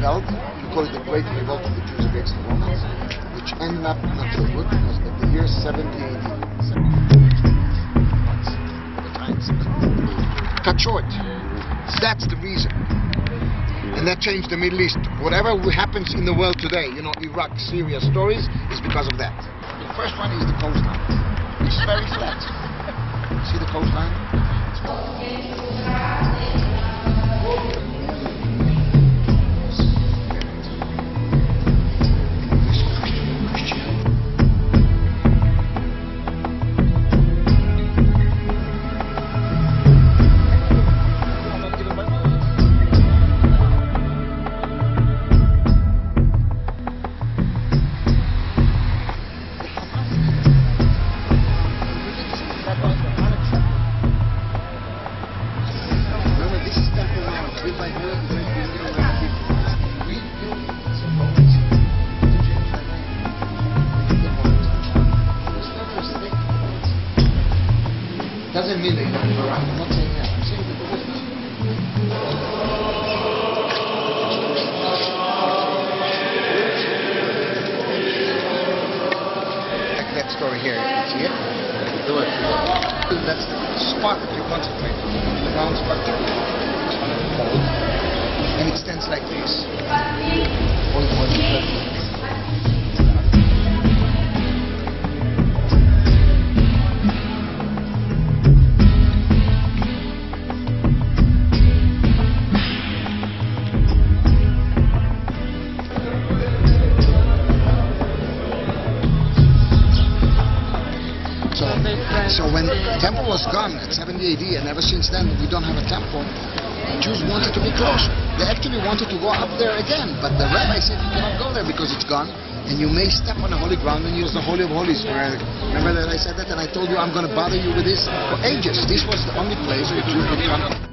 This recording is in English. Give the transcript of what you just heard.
held, it the Great Revolt of the Jews against the Romans, which ended up not so good because at the year 70 AD. Cut short. That's the reason. And that changed the Middle East. Whatever happens in the world today, you know, Iraq, Syria stories, is because of that. The first one is the coastline. It's very flat. See the coastline? Doesn't mean that you're correct. I'm not saying that. I'm saying that. Like that story here, see it? Do it. That's the spot that you concentrate on, the round structure. Hold. And it stands like this. Hold, hold, hold. So, when temple was gone at 70 AD, and ever since then we don't have a temple, Jews wanted to be close. They actually wanted to go up there again, but the rabbi said you cannot go there because it's gone, and you may step on the holy ground and use the Holy of Holies. Remember that I said that, and I told you I'm going to bother you with this for ages. This was the only place where Jews would come.